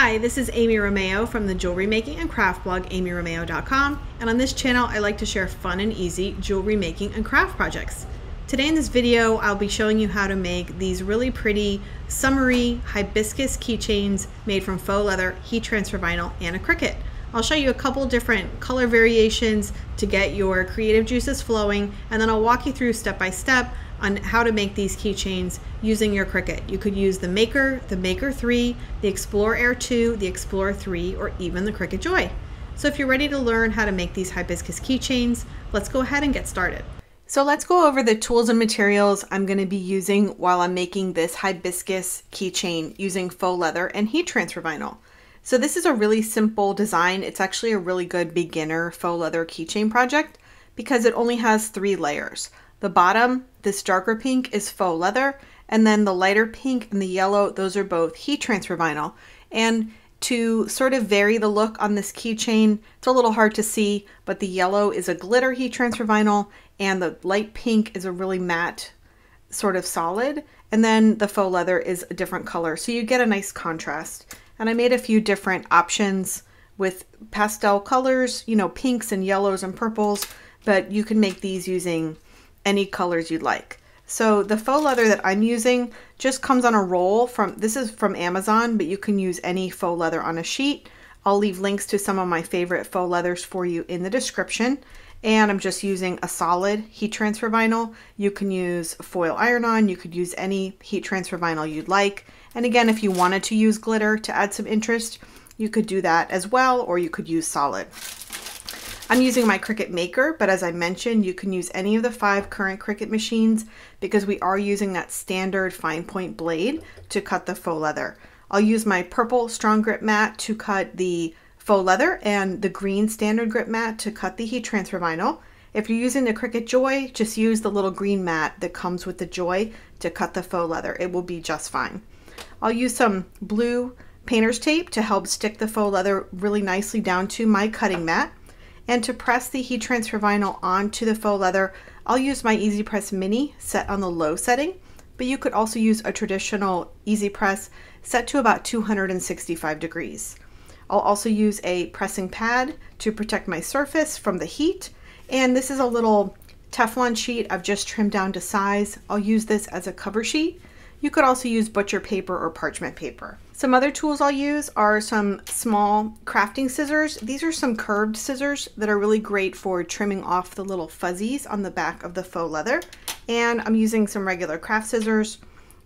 Hi, this is Amy Romeu from the jewelry making and craft blog amyromeu.com and on this channel I like to share fun and easy jewelry making and craft projects. Today in this video I'll be showing you how to make these really pretty summery hibiscus keychains made from faux leather, heat transfer vinyl, and a Cricut. I'll show you a couple different color variations to get your creative juices flowing and then I'll walk you through step by step on how to make these keychains using your Cricut. You could use the Maker, the Maker 3, the Explorer Air 2, the Explorer 3, or even the Cricut Joy. So if you're ready to learn how to make these hibiscus keychains, let's go ahead and get started. So let's go over the tools and materials I'm going to be using while I'm making this hibiscus keychain using faux leather and heat transfer vinyl. So this is a really simple design. It's actually a really good beginner faux leather keychain project because it only has three layers. The bottom, this darker pink is faux leather, and then the lighter pink and the yellow, those are both heat transfer vinyl. And to sort of vary the look on this keychain, it's a little hard to see, but the yellow is a glitter heat transfer vinyl, and the light pink is a really matte sort of solid, and then the faux leather is a different color. So you get a nice contrast. And I made a few different options with pastel colors, you know, pinks and yellows and purples, but you can make these using any colors you'd like. So the faux leather that I'm using just comes on a roll from, this is from Amazon, but you can use any faux leather on a sheet. I'll leave links to some of my favorite faux leathers for you in the description. And I'm just using a solid heat transfer vinyl. You can use foil iron-on, you could use any heat transfer vinyl you'd like. And again, if you wanted to use glitter to add some interest, you could do that as well, or you could use solid. I'm using my Cricut Maker, but as I mentioned, you can use any of the five current Cricut machines because we are using that standard fine point blade to cut the faux leather. I'll use my purple strong grip mat to cut the faux leather and the green standard grip mat to cut the heat transfer vinyl. If you're using the Cricut Joy, just use the little green mat that comes with the Joy to cut the faux leather. It will be just fine. I'll use some blue painter's tape to help stick the faux leather really nicely down to my cutting mat. And to press the heat transfer vinyl onto the faux leather, I'll use my Easy Press Mini set on the low setting, but you could also use a traditional Easy Press set to about 265 degrees. I'll also use a pressing pad to protect my surface from the heat, and this is a little Teflon sheet I've just trimmed down to size. I'll use this as a cover sheet you could also use butcher paper or parchment paper. Some other tools I'll use are some small crafting scissors. These are some curved scissors that are really great for trimming off the little fuzzies on the back of the faux leather. And I'm using some regular craft scissors.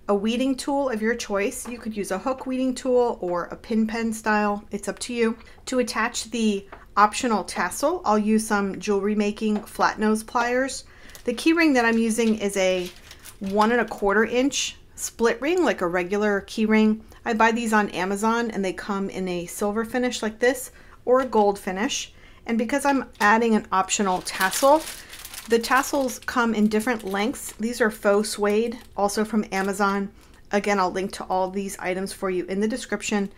A weeding tool of your choice. You could use a hook weeding tool or a pin pen style. It's up to you. To attach the optional tassel, I'll use some jewelry making flat nose pliers. The keyring that I'm using is a one and a quarter inch split ring, like a regular key ring. I buy these on Amazon and they come in a silver finish like this or a gold finish. And because I'm adding an optional tassel, the tassels come in different lengths. These are faux suede, also from Amazon. Again, I'll link to all these items for you in the description.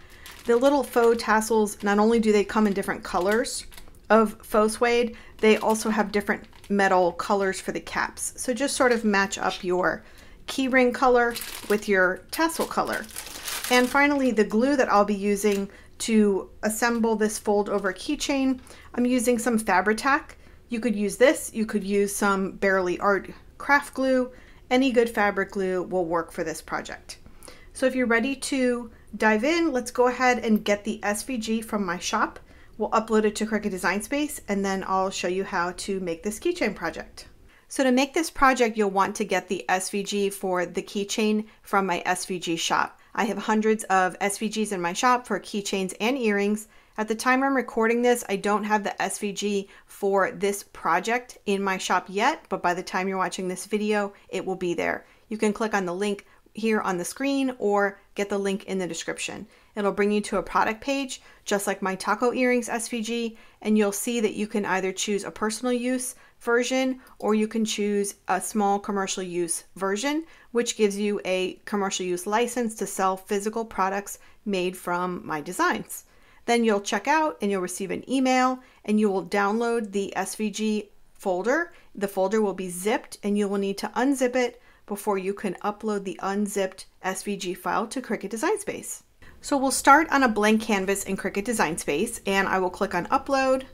The little faux tassels, not only do they come in different colors of faux suede, they also have different metal colors for the caps. So just sort of match up your keyring color with your tassel color. And finally, the glue that I'll be using to assemble this fold over keychain, I'm using some Fabri-Tac. You could use this, you could use some Bearly Art craft glue. Any good fabric glue will work for this project. So if you're ready to dive in, let's go ahead and get the SVG from my shop. We'll upload it to Cricut Design Space and then I'll show you how to make this keychain project. So to make this project, you'll want to get the SVG for the keychain from my SVG shop. I have hundreds of SVGs in my shop for keychains and earrings. At the time I'm recording this, I don't have the SVG for this project in my shop yet, but by the time you're watching this video, it will be there. You can click on the link here on the screen or get the link in the description. It'll bring you to a product page, just like my taco earrings SVG, and you'll see that you can either choose a personal use version or you can choose a small commercial use version, which gives you a commercial use license to sell physical products made from my designs. Then you'll check out and you'll receive an email and you will download the SVG folder. The folder will be zipped and you will need to unzip it before you can upload the unzipped SVG file to Cricut Design Space. So we'll start on a blank canvas in Cricut Design Space and I will click on upload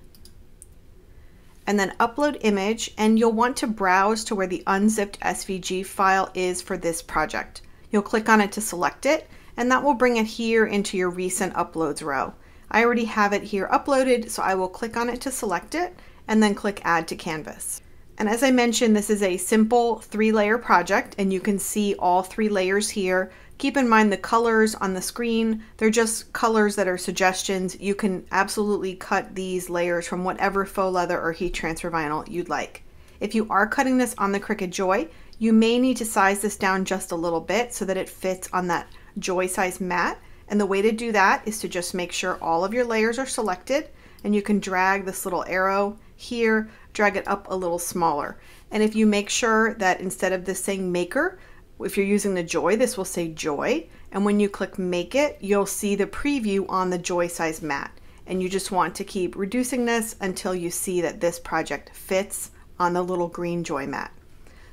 and then upload image and you'll want to browse to where the unzipped SVG file is for this project. You'll click on it to select it and that will bring it here into your recent uploads row. I already have it here uploaded so I will click on it to select it and then click add to canvas. And as I mentioned, this is a simple three layer project and you can see all three layers here. Keep in mind the colors on the screen, they're just colors that are suggestions. You can absolutely cut these layers from whatever faux leather or heat transfer vinyl you'd like. If you are cutting this on the Cricut Joy, you may need to size this down just a little bit so that it fits on that Joy size mat. And the way to do that is to just make sure all of your layers are selected and you can drag this little arrow here, drag it up a little smaller. And if you make sure that instead of this saying maker, if you're using the Joy, this will say Joy. And when you click Make It, you'll see the preview on the Joy size mat. And you just want to keep reducing this until you see that this project fits on the little green Joy mat.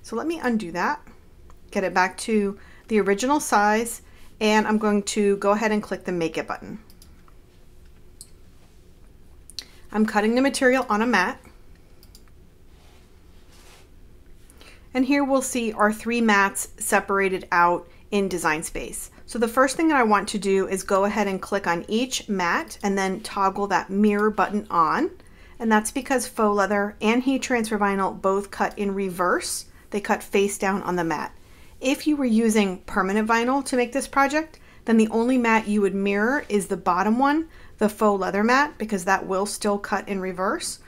So let me undo that, get it back to the original size, and I'm going to go ahead and click the Make It button. I'm cutting the material on a mat. And here we'll see our three mats separated out in Design Space. So the first thing that I want to do is go ahead and click on each mat and then toggle that mirror button on. And that's because faux leather and heat transfer vinyl both cut in reverse. They cut face down on the mat. If you were using permanent vinyl to make this project, then the only mat you would mirror is the bottom one, the faux leather mat, because that will still cut in reverse.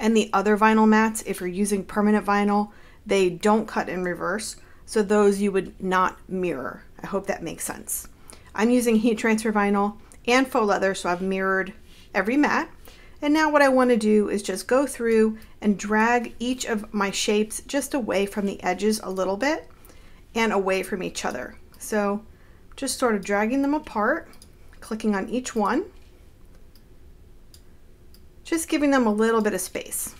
And the other vinyl mats, if you're using permanent vinyl, they don't cut in reverse, so those you would not mirror. I hope that makes sense. I'm using heat transfer vinyl and faux leather, so I've mirrored every mat. And now what I want to do is just go through and drag each of my shapes just away from the edges a little bit and away from each other. So just sort of dragging them apart, clicking on each one, just giving them a little bit of space.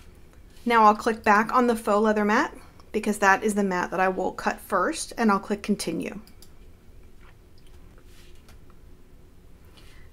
Now I'll click back on the faux leather mat because that is the mat that I will cut first and I'll click continue.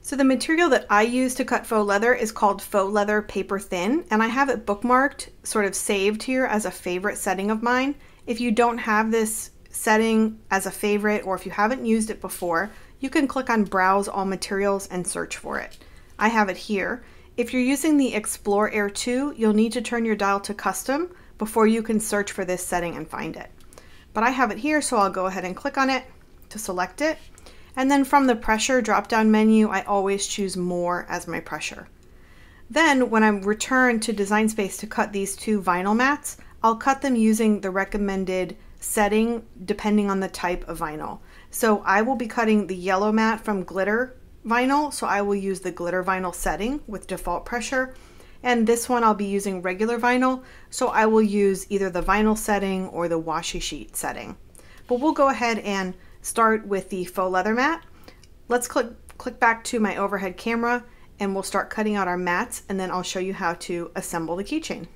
So the material that I use to cut faux leather is called faux leather paper thin and I have it bookmarked sort of saved here as a favorite setting of mine. If you don't have this setting as a favorite or if you haven't used it before, you can click on browse all materials and search for it. I have it here. If you're using the Explore Air 2, you'll need to turn your dial to custom before you can search for this setting and find it. But I have it here, so I'll go ahead and click on it to select it. And then from the pressure drop-down menu, I always choose more as my pressure. Then when I return to Design Space to cut these two vinyl mats, I'll cut them using the recommended setting depending on the type of vinyl. So I will be cutting the yellow mat from glitter vinyl, so I will use the glitter vinyl setting with default pressure. And this one I'll be using regular vinyl, so I will use either the vinyl setting or the washi sheet setting. But we'll go ahead and start with the faux leather mat. Let's click, click back to my overhead camera and we'll start cutting out our mats and then I'll show you how to assemble the keychain.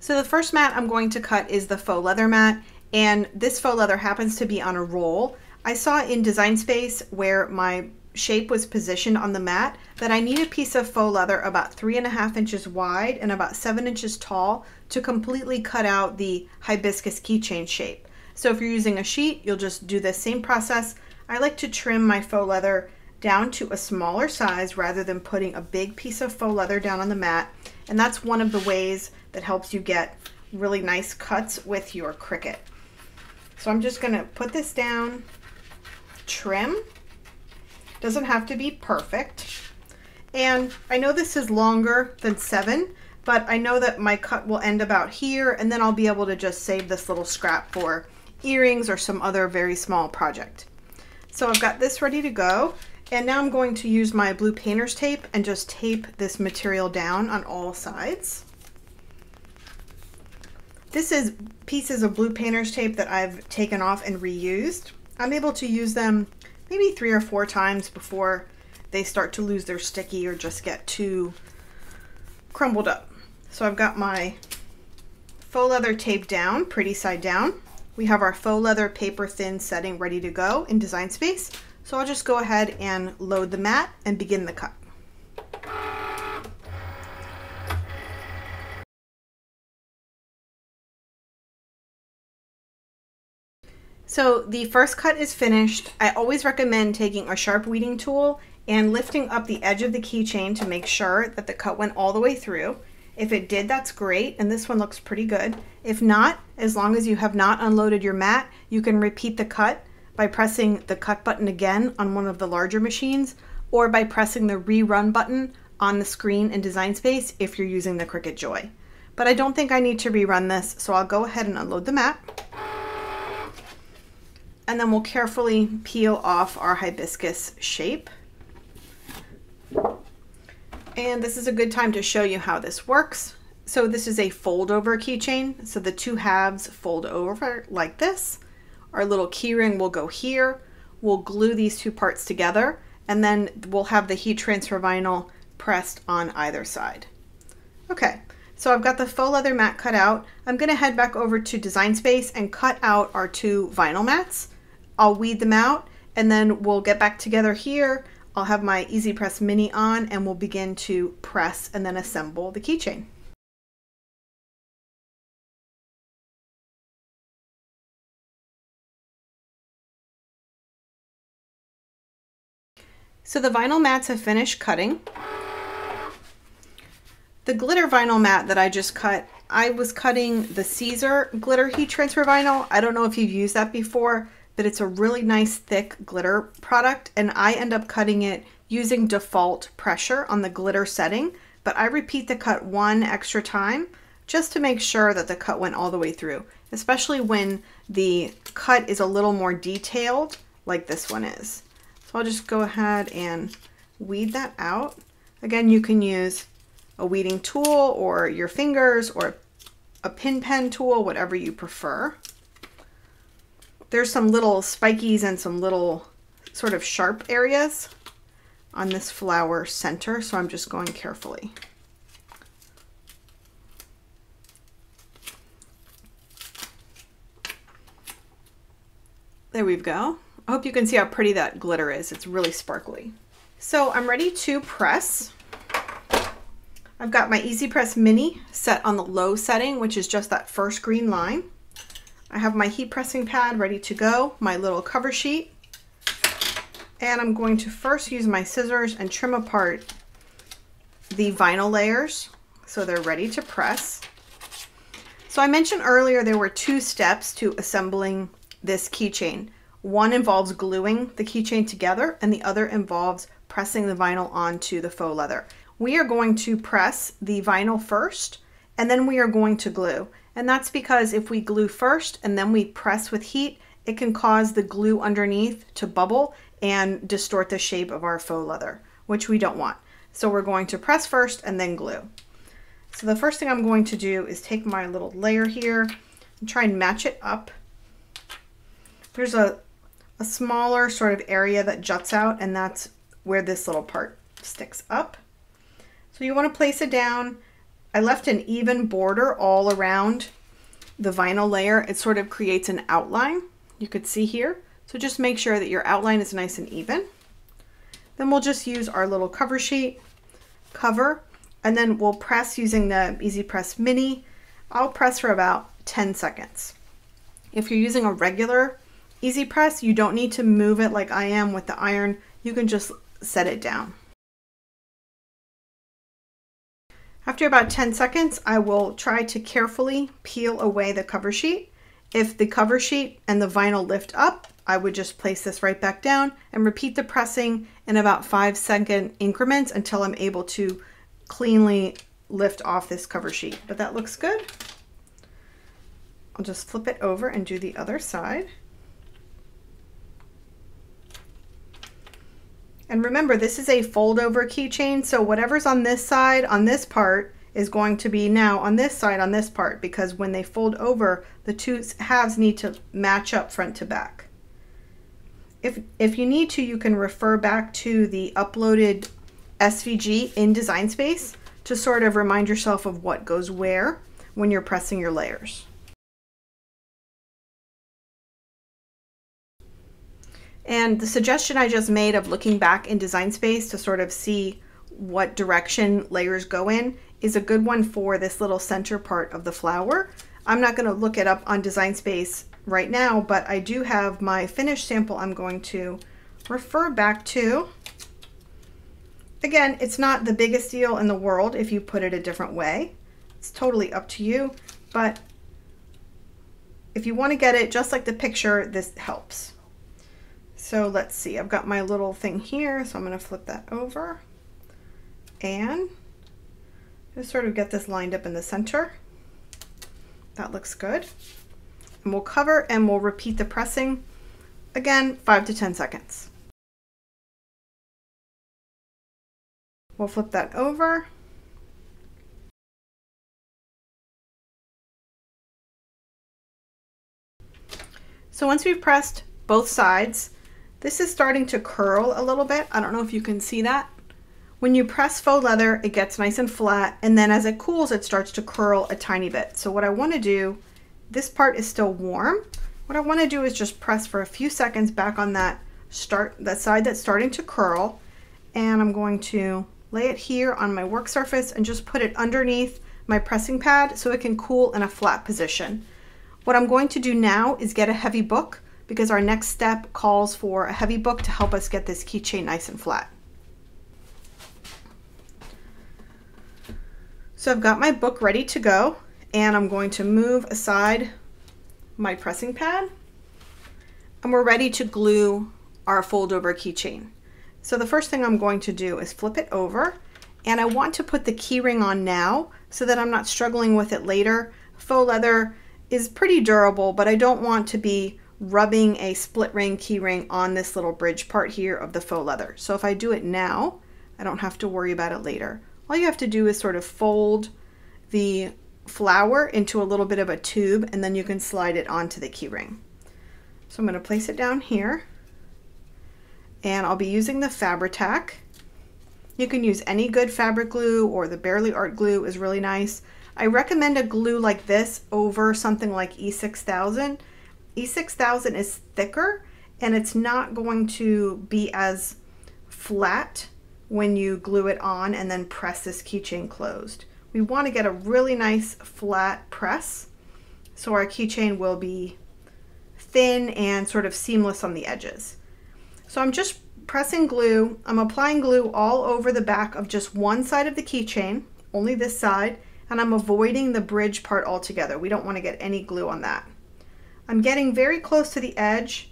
So the first mat I'm going to cut is the faux leather mat and this faux leather happens to be on a roll. I saw in Design Space where my shape was positioned on the mat that I need a piece of faux leather about three and a half inches wide and about seven inches tall to completely cut out the hibiscus keychain shape. So if you're using a sheet, you'll just do the same process. I like to trim my faux leather down to a smaller size rather than putting a big piece of faux leather down on the mat. And that's one of the ways that helps you get really nice cuts with your Cricut. So I'm just gonna put this down, trim, doesn't have to be perfect. And I know this is longer than seven, but I know that my cut will end about here and then I'll be able to just save this little scrap for earrings or some other very small project. So I've got this ready to go. And now I'm going to use my blue painter's tape and just tape this material down on all sides. This is pieces of blue painter's tape that I've taken off and reused. I'm able to use them maybe three or four times before they start to lose their sticky or just get too crumbled up. So I've got my faux leather taped down, pretty side down. We have our faux leather paper thin setting ready to go in Design Space. So I'll just go ahead and load the mat and begin the cut. So the first cut is finished. I always recommend taking a sharp weeding tool and lifting up the edge of the keychain to make sure that the cut went all the way through. If it did, that's great, and this one looks pretty good. If not, as long as you have not unloaded your mat, you can repeat the cut by pressing the cut button again on one of the larger machines, or by pressing the rerun button on the screen in Design Space if you're using the Cricut Joy. But I don't think I need to rerun this, so I'll go ahead and unload the mat and then we'll carefully peel off our hibiscus shape. And this is a good time to show you how this works. So this is a fold over keychain. So the two halves fold over like this. Our little keyring will go here. We'll glue these two parts together and then we'll have the heat transfer vinyl pressed on either side. Okay, so I've got the faux leather mat cut out. I'm gonna head back over to Design Space and cut out our two vinyl mats. I'll weed them out and then we'll get back together here. I'll have my Easy Press Mini on and we'll begin to press and then assemble the keychain. So the vinyl mats have finished cutting. The glitter vinyl mat that I just cut, I was cutting the Siser glitter heat transfer vinyl. I don't know if you've used that before but it's a really nice thick glitter product and I end up cutting it using default pressure on the glitter setting, but I repeat the cut one extra time just to make sure that the cut went all the way through, especially when the cut is a little more detailed like this one is. So I'll just go ahead and weed that out. Again, you can use a weeding tool or your fingers or a pin pen tool, whatever you prefer. There's some little spikies and some little sort of sharp areas on this flower center, so I'm just going carefully. There we go. I hope you can see how pretty that glitter is. It's really sparkly. So I'm ready to press. I've got my Easy Press Mini set on the low setting, which is just that first green line. I have my heat pressing pad ready to go, my little cover sheet, and I'm going to first use my scissors and trim apart the vinyl layers so they're ready to press. So I mentioned earlier there were two steps to assembling this keychain. One involves gluing the keychain together and the other involves pressing the vinyl onto the faux leather. We are going to press the vinyl first and then we are going to glue. And that's because if we glue first and then we press with heat, it can cause the glue underneath to bubble and distort the shape of our faux leather, which we don't want. So we're going to press first and then glue. So the first thing I'm going to do is take my little layer here and try and match it up. There's a, a smaller sort of area that juts out and that's where this little part sticks up. So you want to place it down I left an even border all around the vinyl layer. It sort of creates an outline you could see here. So just make sure that your outline is nice and even. Then we'll just use our little cover sheet, cover, and then we'll press using the Easy Press Mini. I'll press for about 10 seconds. If you're using a regular Easy Press, you don't need to move it like I am with the iron. You can just set it down. After about 10 seconds, I will try to carefully peel away the cover sheet. If the cover sheet and the vinyl lift up, I would just place this right back down and repeat the pressing in about five second increments until I'm able to cleanly lift off this cover sheet. But that looks good. I'll just flip it over and do the other side. And remember, this is a fold over keychain, so whatever's on this side, on this part, is going to be now on this side, on this part, because when they fold over, the two halves need to match up front to back. If, if you need to, you can refer back to the uploaded SVG in Design Space to sort of remind yourself of what goes where when you're pressing your layers. And the suggestion I just made of looking back in Design Space to sort of see what direction layers go in is a good one for this little center part of the flower. I'm not going to look it up on Design Space right now, but I do have my finished sample I'm going to refer back to. Again, it's not the biggest deal in the world if you put it a different way. It's totally up to you, but if you want to get it just like the picture, this helps. So let's see, I've got my little thing here, so I'm going to flip that over and just sort of get this lined up in the center. That looks good. And we'll cover and we'll repeat the pressing again, five to 10 seconds. We'll flip that over. So once we've pressed both sides, this is starting to curl a little bit. I don't know if you can see that. When you press faux leather, it gets nice and flat, and then as it cools, it starts to curl a tiny bit. So what I wanna do, this part is still warm. What I wanna do is just press for a few seconds back on that start, that side that's starting to curl, and I'm going to lay it here on my work surface and just put it underneath my pressing pad so it can cool in a flat position. What I'm going to do now is get a heavy book because our next step calls for a heavy book to help us get this keychain nice and flat. So I've got my book ready to go and I'm going to move aside my pressing pad and we're ready to glue our fold over keychain. So the first thing I'm going to do is flip it over and I want to put the keyring on now so that I'm not struggling with it later. Faux leather is pretty durable, but I don't want to be rubbing a split ring keyring on this little bridge part here of the faux leather. So if I do it now, I don't have to worry about it later all you have to do is sort of fold the flower into a little bit of a tube and then you can slide it onto the keyring. So I'm going to place it down here and I'll be using the Fabri-Tac. You can use any good fabric glue or the Bearly Art glue is really nice. I recommend a glue like this over something like E6000. E6000 is thicker and it's not going to be as flat when you glue it on and then press this keychain closed. We want to get a really nice flat press so our keychain will be thin and sort of seamless on the edges. So I'm just pressing glue. I'm applying glue all over the back of just one side of the keychain, only this side, and I'm avoiding the bridge part altogether. We don't want to get any glue on that. I'm getting very close to the edge,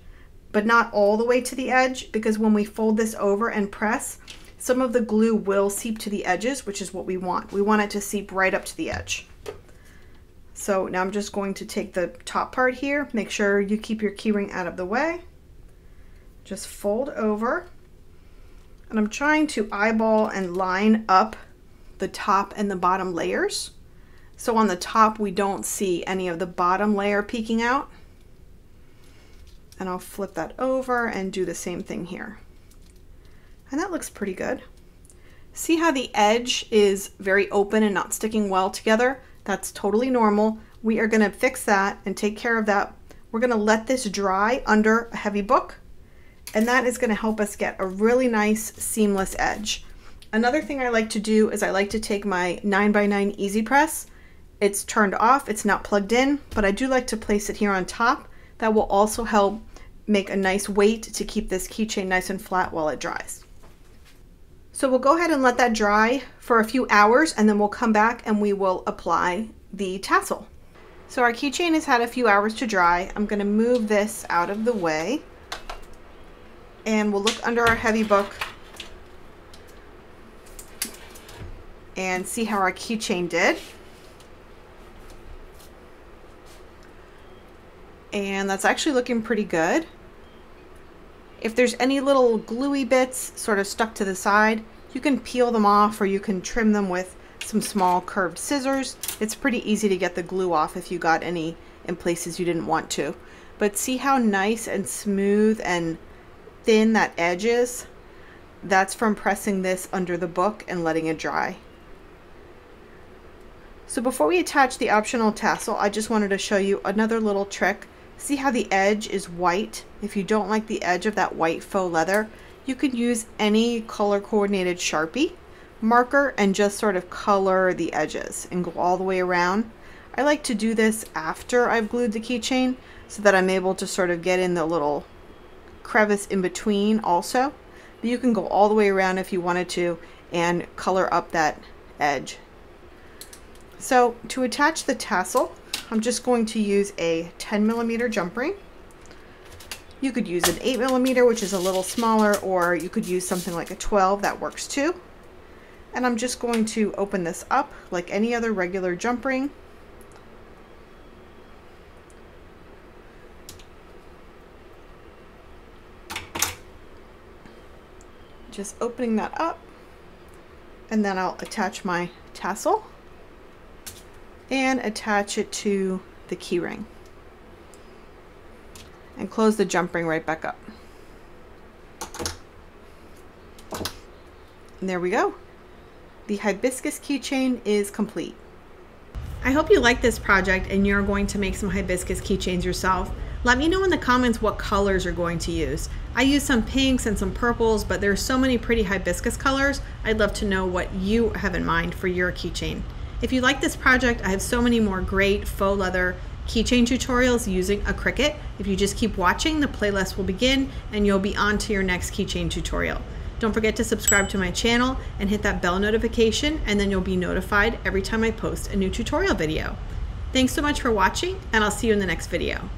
but not all the way to the edge because when we fold this over and press, some of the glue will seep to the edges, which is what we want. We want it to seep right up to the edge. So now I'm just going to take the top part here, make sure you keep your keyring out of the way. Just fold over. And I'm trying to eyeball and line up the top and the bottom layers. So on the top, we don't see any of the bottom layer peeking out. And I'll flip that over and do the same thing here. And that looks pretty good. See how the edge is very open and not sticking well together? That's totally normal. We are gonna fix that and take care of that. We're gonna let this dry under a heavy book and that is gonna help us get a really nice seamless edge. Another thing I like to do is I like to take my 9x9 Easy Press. It's turned off, it's not plugged in, but I do like to place it here on top. That will also help make a nice weight to keep this keychain nice and flat while it dries. So we'll go ahead and let that dry for a few hours and then we'll come back and we will apply the tassel. So our keychain has had a few hours to dry. I'm gonna move this out of the way and we'll look under our heavy book and see how our keychain did. And that's actually looking pretty good. If there's any little gluey bits sort of stuck to the side, you can peel them off or you can trim them with some small curved scissors. It's pretty easy to get the glue off if you got any in places you didn't want to. But see how nice and smooth and thin that edge is? That's from pressing this under the book and letting it dry. So before we attach the optional tassel, I just wanted to show you another little trick See how the edge is white? If you don't like the edge of that white faux leather, you could use any color coordinated Sharpie marker and just sort of color the edges and go all the way around. I like to do this after I've glued the keychain so that I'm able to sort of get in the little crevice in between also. But you can go all the way around if you wanted to and color up that edge. So to attach the tassel, I'm just going to use a 10 millimeter jump ring. You could use an 8 millimeter, which is a little smaller, or you could use something like a 12, that works too. And I'm just going to open this up like any other regular jump ring. Just opening that up and then I'll attach my tassel and attach it to the keyring and close the jump ring right back up. And there we go. The hibiscus keychain is complete. I hope you like this project and you're going to make some hibiscus keychains yourself. Let me know in the comments what colors you're going to use. I use some pinks and some purples, but there's so many pretty hibiscus colors. I'd love to know what you have in mind for your keychain. If you like this project, I have so many more great faux leather keychain tutorials using a Cricut. If you just keep watching, the playlist will begin and you'll be on to your next keychain tutorial. Don't forget to subscribe to my channel and hit that bell notification and then you'll be notified every time I post a new tutorial video. Thanks so much for watching and I'll see you in the next video.